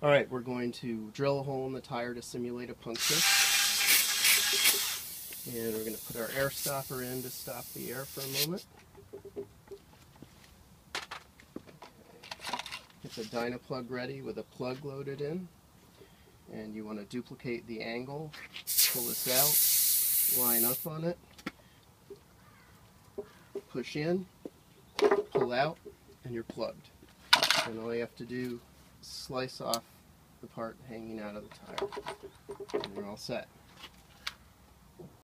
All right, we're going to drill a hole in the tire to simulate a puncture. And we're going to put our air stopper in to stop the air for a moment. Get the Dynaplug ready with a plug loaded in. And you want to duplicate the angle, pull this out, line up on it, push in, pull out, and you're plugged. And all you have to do slice off the part hanging out of the tire. And you're all set.